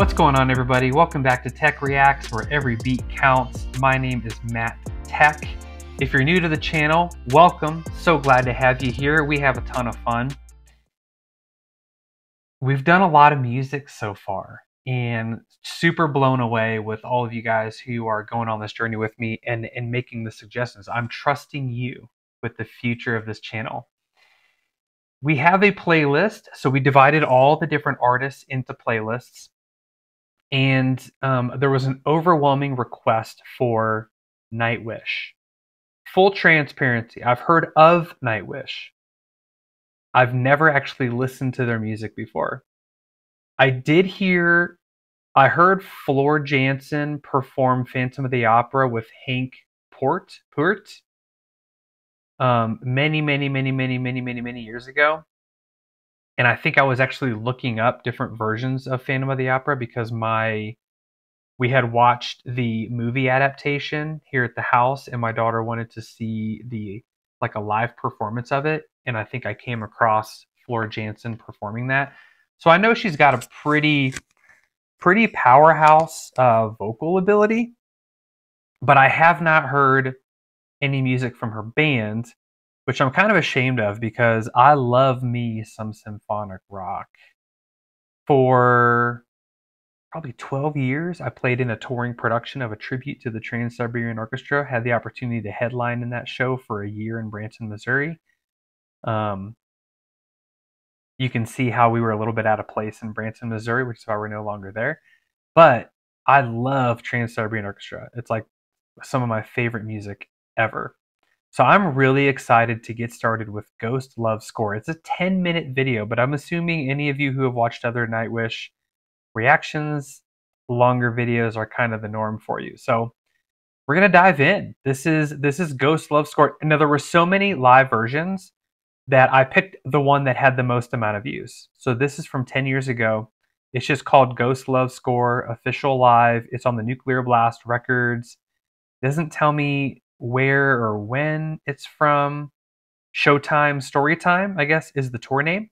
What's going on, everybody? Welcome back to Teck Reacts, where every beat counts. My name is Matt Teck. If you're new to the channel, welcome. So glad to have you here. We have a ton of fun. We've done a lot of music so far, and super blown away with all of you guys who are going on this journey with me and, and making the suggestions. I'm trusting you with the future of this channel. We have a playlist, so we divided all the different artists into playlists and um, there was an overwhelming request for Nightwish. Full transparency, I've heard of Nightwish. I've never actually listened to their music before. I did hear, I heard Floor Jansen perform Phantom of the Opera with Henk Poort, Poort, um, many, many, many, many, many, many, many years ago and I think I was actually looking up different versions of Phantom of the Opera because my we had watched the movie adaptation here at the house and my daughter wanted to see the like a live performance of it and I think I came across Floor Jansen performing that. So I know she's got a pretty pretty powerhouse uh, vocal ability, but I have not heard any music from her band which I'm kind of ashamed of because I love me some symphonic rock. For probably 12 years, I played in a touring production of a tribute to the Trans Siberian Orchestra. Had the opportunity to headline in that show for a year in Branson, Missouri. Um, you can see how we were a little bit out of place in Branson, Missouri, which is why we're no longer there. But I love Trans Siberian Orchestra. It's like some of my favorite music ever. So I'm really excited to get started with Ghost Love Score. It's a 10 minute video, but I'm assuming any of you who have watched other Nightwish reactions, longer videos are kind of the norm for you. So we're gonna dive in. This is this is Ghost Love Score. Now there were so many live versions that I picked the one that had the most amount of views. So this is from 10 years ago. It's just called Ghost Love Score Official Live. It's on the Nuclear Blast Records. It doesn't tell me where or when it's from. Showtime Storytime, I guess, is the tour name.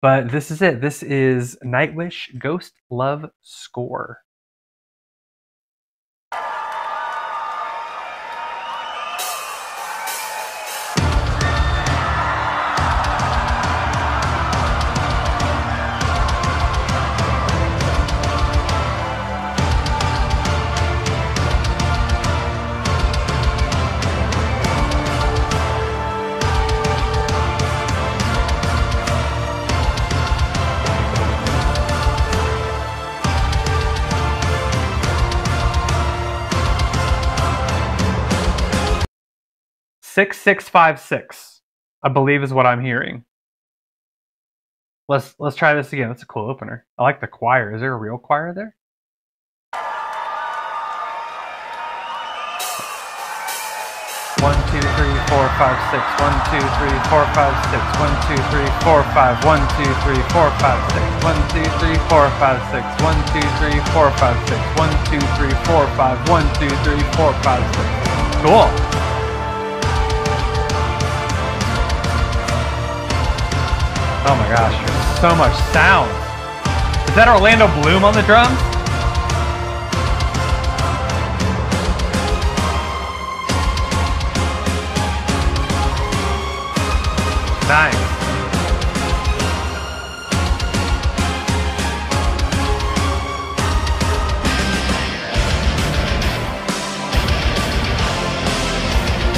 But this is it. This is Nightwish Ghost Love Score. Six six five six, I believe is what I'm hearing. Let's let's try this again. That's a cool opener. I like the choir. Is there a real choir there? One, two, three, four, five, six. One, two, three, four, five, six. One, two, three, four, five. One, two, three, four, five, six. One, two, three, four, five, six. One, two, three, four, five, six. One, two, three, four, five. One, two, three, four, five, six. Cool. Oh my gosh, so much sound. Is that Orlando Bloom on the drums? Nice.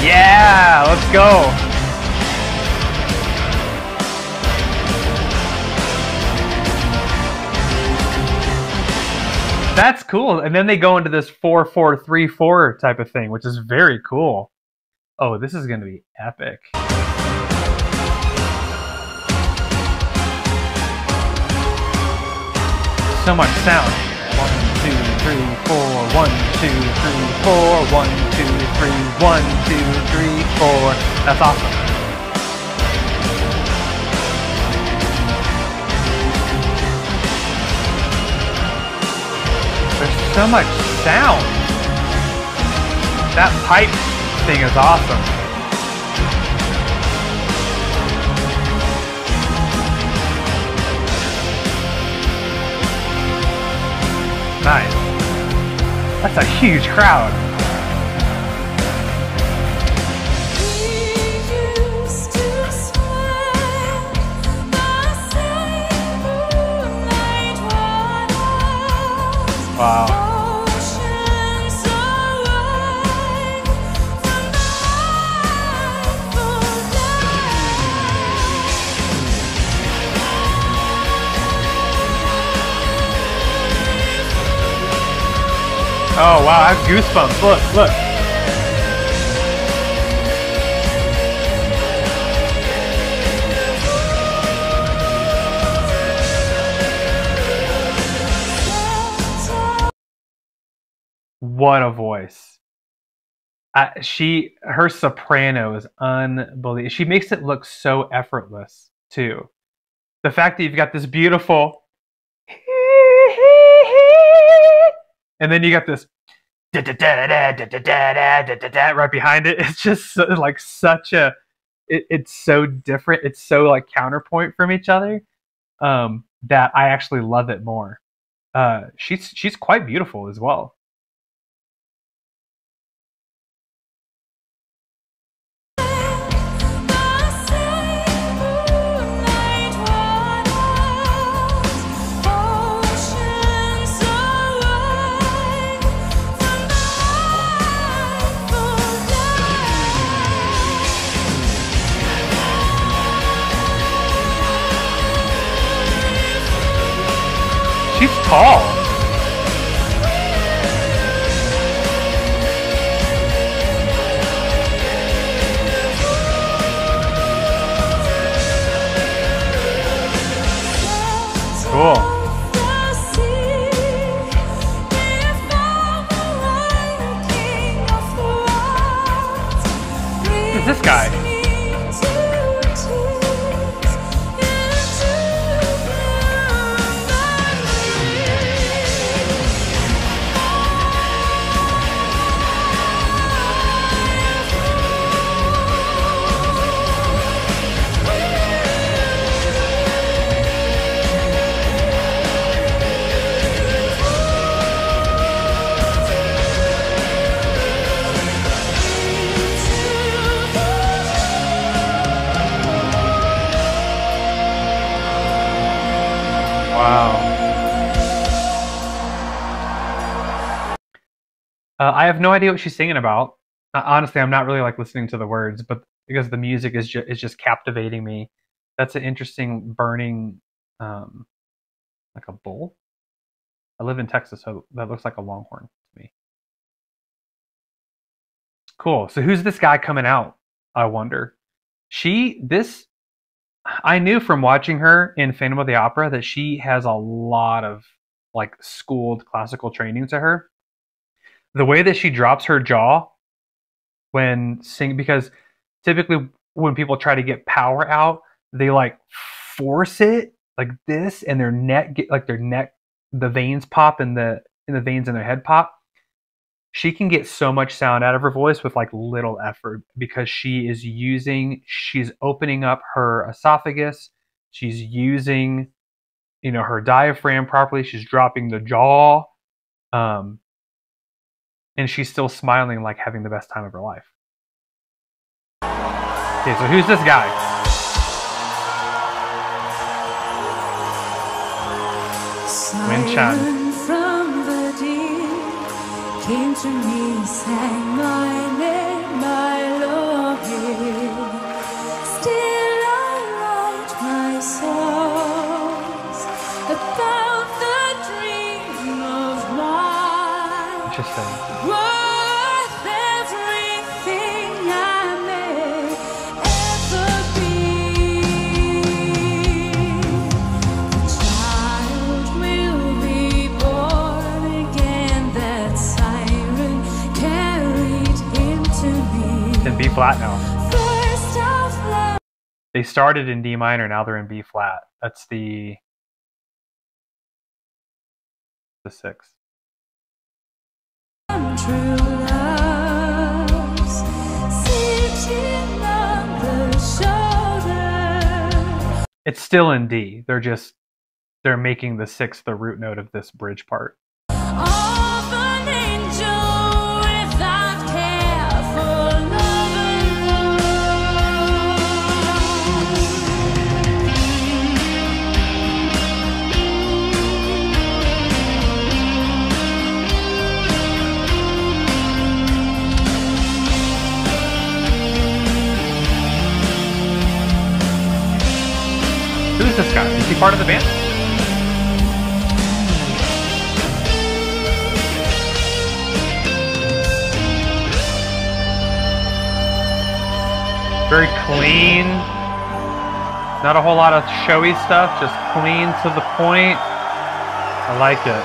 Yeah, let's go. Cool. And then they go into this four four three four type of thing, which is very cool. Oh, this is going to be epic. So much sound. One, two, three, four. One, two, three, four. One, two, three. One, two, three, four. That's awesome. So much sound. That pipe thing is awesome. nice. That's a huge crowd. Wow. Oh wow, I have goosebumps. Look, look. What a voice. She her soprano is unbelievable. She makes it look so effortless too. The fact that you've got this beautiful and then you got this right behind it. It's just so, like such a, it, it's so different. It's so like counterpoint from each other um, that I actually love it more. Uh, she's she's quite beautiful as well. She's tall. Cool. Uh, I have no idea what she's singing about. Uh, honestly, I'm not really like listening to the words, but because the music is just is just captivating me. That's an interesting burning, um, like a bull. I live in Texas, so that looks like a longhorn to me. Cool. So who's this guy coming out? I wonder. She this I knew from watching her in Phantom of the Opera that she has a lot of like schooled classical training to her. The way that she drops her jaw when sing because typically when people try to get power out, they like force it like this and their neck get like their neck the veins pop and the in the veins in their head pop. She can get so much sound out of her voice with like little effort because she is using she's opening up her esophagus. She's using you know her diaphragm properly. She's dropping the jaw. Um and she's still smiling like having the best time of her life. Okay so who's this guy? Win Chan came to me, sang my name, my. Still flat now. They started in D minor, now they're in B flat. That's the the six. It's still in D. They're just they're making the sixth the root note of this bridge part. This guy? Is he part of the band? Very clean. Not a whole lot of showy stuff, just clean to the point. I like it.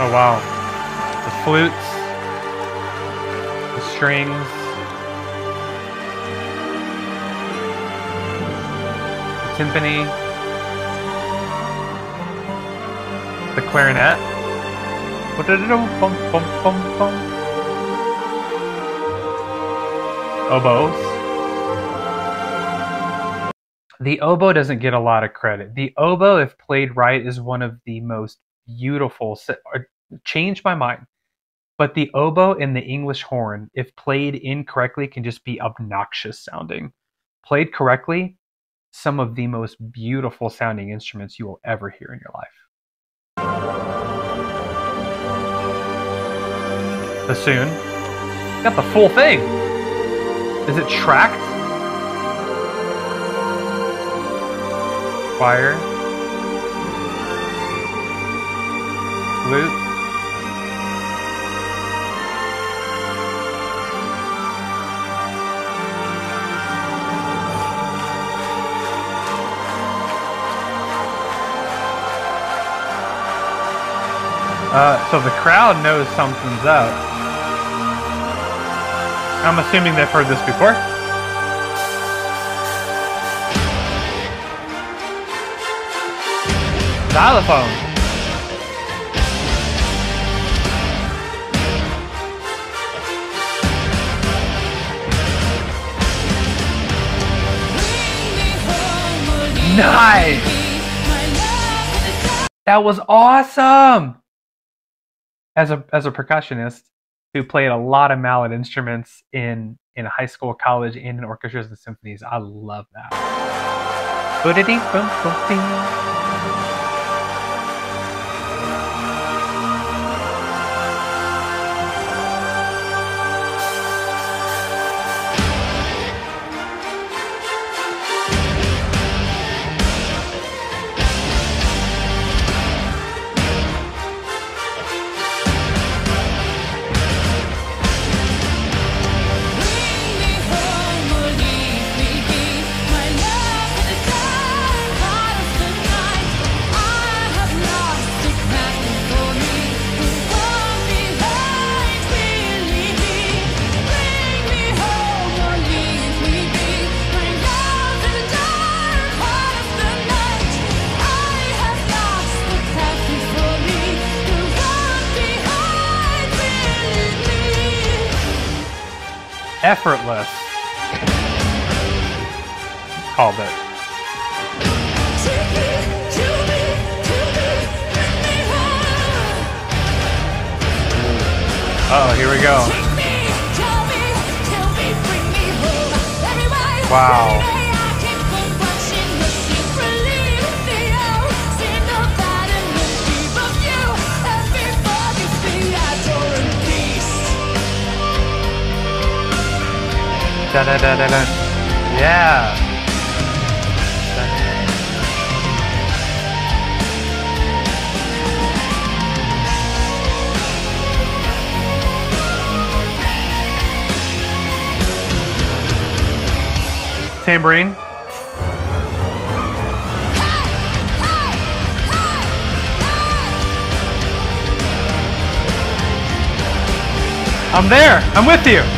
Oh wow. The flutes, strings, the timpani, the clarinet. Oboes. The oboe doesn't get a lot of credit. The oboe, if played right, is one of the most beautiful. or- uh, Changed my mind. But the oboe and the English horn, if played incorrectly, can just be obnoxious sounding. Played correctly, some of the most beautiful sounding instruments you will ever hear in your life. Bassoon. Got the full thing. Is it tracked? Choir. Flute. Uh, so the crowd knows something's up. I'm assuming they've heard this before. Xylophone. Nice. That was awesome. As a as a percussionist who played a lot of mallet instruments in in high school, college, and in orchestras and symphonies, I love that. Effortless. Called it. Oh, here we go. Wow. Da da da da da. Yeah. Tambourine. I'm there. I'm with you.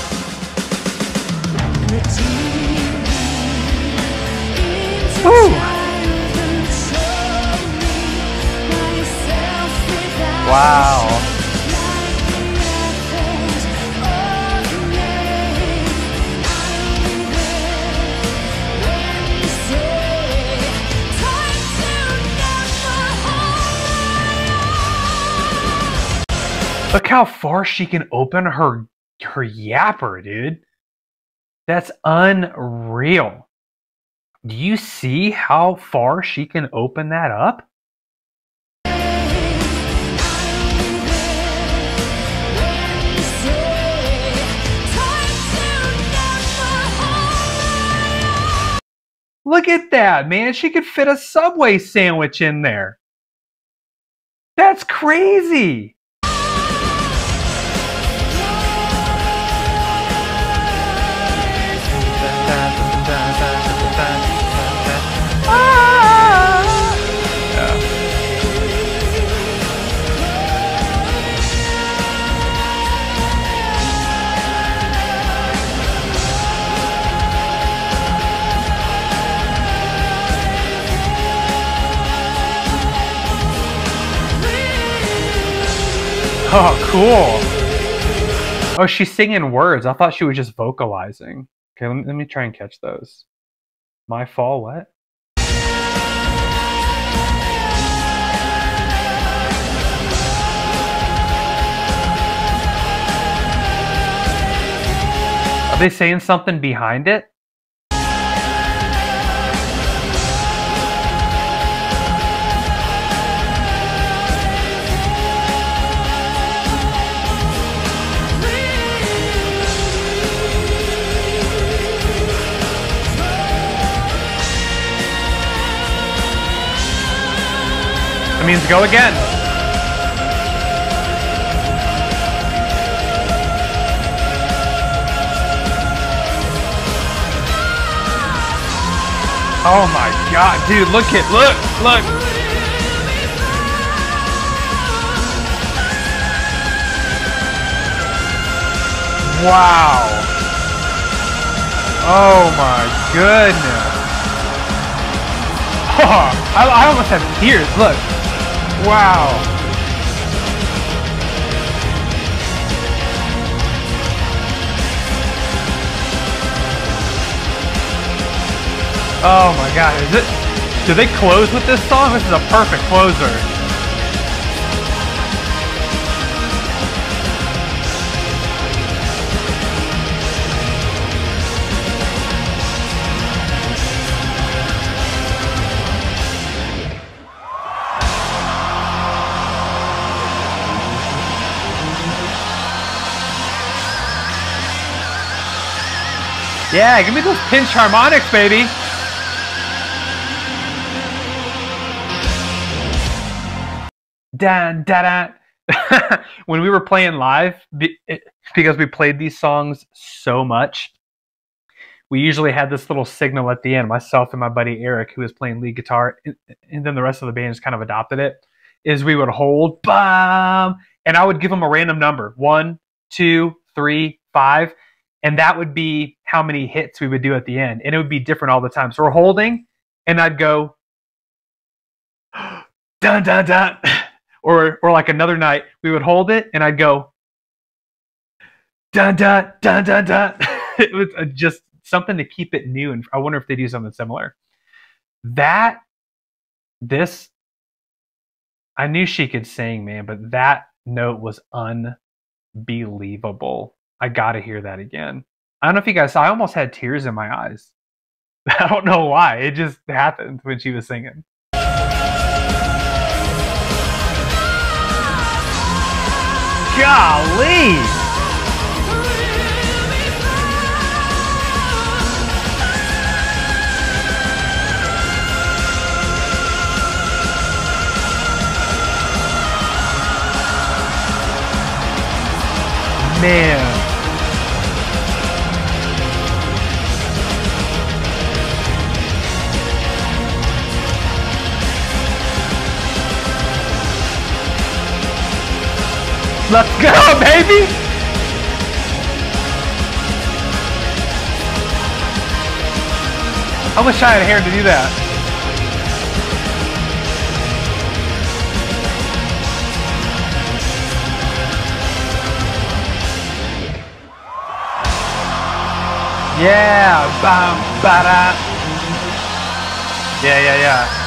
Wow. Look how far she can open her her yapper, dude. That's unreal. Do you see how far she can open that up? Look at that, man. She could fit a Subway sandwich in there. That's crazy. Oh, cool. Oh, she's singing words. I thought she was just vocalizing. Okay, let me, let me try and catch those. My fall, what? Are they saying something behind it? That means go again. Oh my god, dude, look at look, look. Wow. Oh my goodness. Oh, I, I almost have tears. Look. Wow. Oh my god, is it do they close with this song? This is a perfect closer. Yeah, give me those pinch harmonics, baby. Dan, da, da. when we were playing live, because we played these songs so much, we usually had this little signal at the end. Myself and my buddy Eric, who was playing lead guitar, and, then the rest of the band just kind of adopted it. Is we would hold bum, and I would give them a random number one, two, three, five, and that would be how many hits we would do at the end, and it would be different all the time. So we're holding, and I'd go dun dun dun, or or like another night we would hold it, and I'd go dun dun dun dun dun. it was uh, just something to keep it new, and I wonder if they do something similar. That this I knew she could sing, man, but that note was unbelievable. I got to hear that again. I don't know if you guys saw, I almost had tears in my eyes. I don't know why. It just happened when she was singing. Golly! Man. Let's go, baby! I wish I had hair to do that. Yeah, bam, bada. Yeah, yeah, yeah.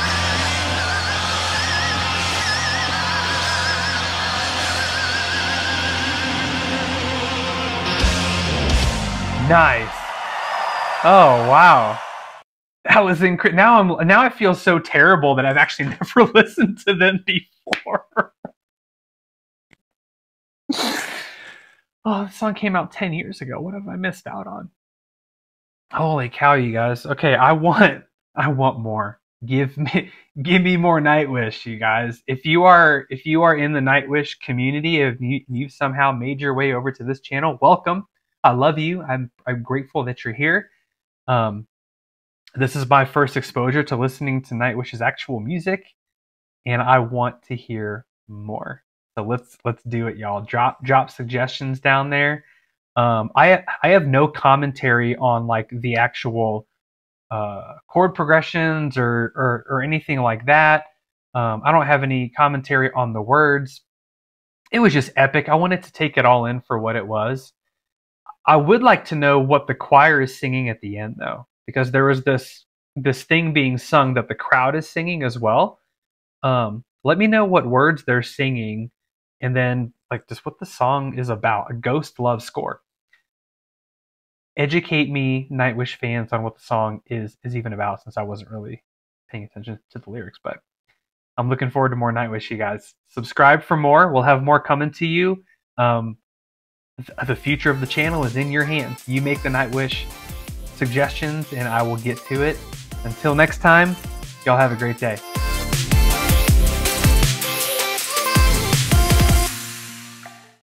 Nice. Oh wow, that was incredible. Now I'm now I feel so terrible that I've actually never listened to them before. oh, this song came out ten years ago. What have I missed out on? Holy cow, you guys. Okay, I want I want more. Give me give me more Nightwish, you guys. If you are if you are in the Nightwish community, if you, you've somehow made your way over to this channel, welcome. I love you. I'm I'm grateful that you're here. Um, this is my first exposure to listening to Nightwish's actual music, and I want to hear more. So let's let's do it, y'all. Drop drop suggestions down there. Um, I I have no commentary on like the actual uh, chord progressions or, or or anything like that. Um, I don't have any commentary on the words. It was just epic. I wanted to take it all in for what it was. I would like to know what the choir is singing at the end though, because there was this this thing being sung that the crowd is singing as well. Um, let me know what words they're singing, and then like just what the song is about. A ghost love score. Educate me, Nightwish fans, on what the song is is even about, since I wasn't really paying attention to the lyrics. But I'm looking forward to more Nightwish, you guys. Subscribe for more. We'll have more coming to you. Um, the future of the channel is in your hands. You make the Nightwish suggestions, and I will get to it. Until next time, y'all have a great day.